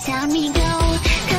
time me, go.